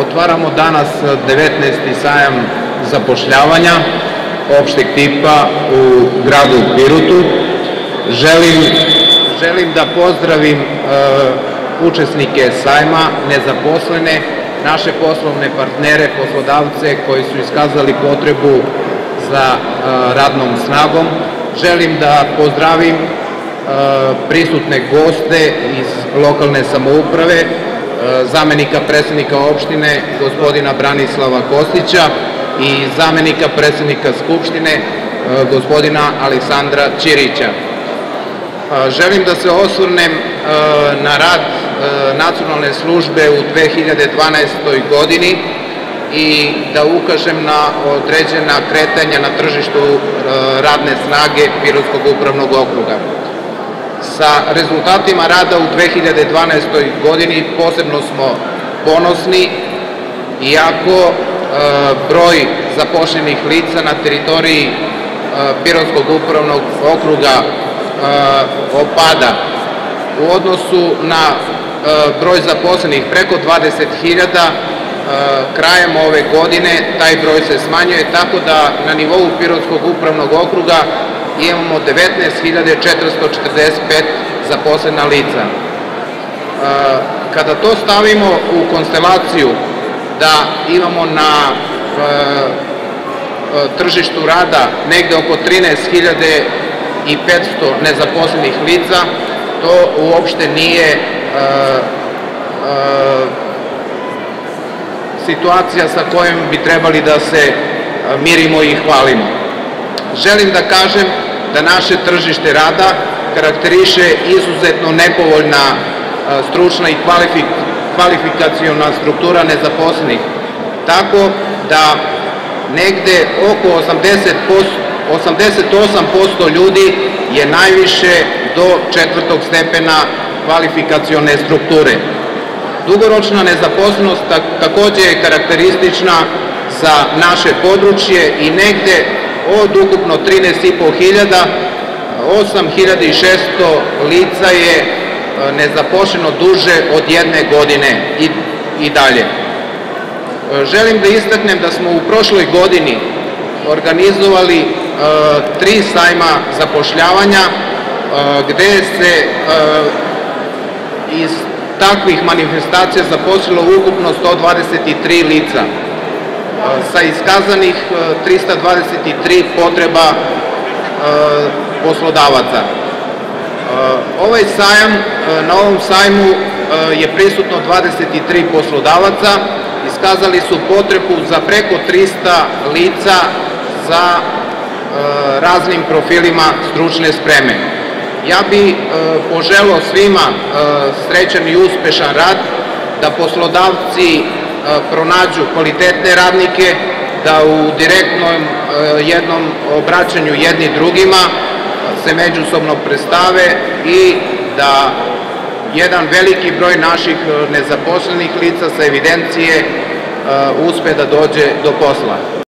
otvaramo danas 19. sajam zapošljavanja opšteg tipa u gradu Pirutu. Želim, želim da pozdravim e, učesnike sajma, nezaposlene, naše poslovne partnere, poslodavce koji su iskazali potrebu za e, radnom snagom. Želim da pozdravim prisutne goste iz lokalne samouprave, zamenika predsednika opštine gospodina Branislava Kostića i zamenika predsednika Skupštine gospodina Aleksandra Ćirića. Želim da se osvrnem na rad nacionalne službe u 2012. godini i da ukažem na određena kretanja na tržištu radne snage Pirotskog upravnog okruga. Sa rezultatima rada u 2012. godini posebno smo ponosni, iako broj zapošljenih lica na teritoriji Pirotskog upravnog okruga opada u odnosu na broj zaposlenih preko 20.000 krajem ove godine taj broj se smanjuje tako da na nivou Pirotskog upravnog okruga imamo 19.445 zaposlena lica. Kada to stavimo u konstelaciju da imamo na tržištu rada negde oko 13.500 nezaposlenih lica, to uopšte nije situacija sa kojom bi trebali da se mirimo i hvalimo. Želim da kažem da naše tržište rada karakteriše izuzetno nepovoljna stručna i kvalifikacijona struktura nezaposlenih, tako da negde oko 88% ljudi je najviše do četvrtog stepena kvalifikacione strukture. Dugoročna nezaposlenost takođe je karakteristična za naše područje i negde od ukupno 13.500, 8.600 lica je nezaposleno duže od jedne godine i, i dalje. Želim da istaknem da smo u prošloj godini organizovali tri sajma zapošljavanja gde se iz takvih manifestacija zaposlilo ukupno 123 lica sa iskazanih 323 potreba poslodavaca. Ovaj sajam, na ovom sajmu je prisutno 23 poslodavaca, iskazali su potrebu za preko 300 lica za raznim profilima stručne spreme. Ja bi poželao svima srećan i uspešan rad, da poslodavci pronađu kvalitetne radnike, da u direktnom jednom obraćanju jedni drugima se međusobno predstave i da jedan veliki broj naših nezaposlenih lica sa evidencije uspe da dođe do posla.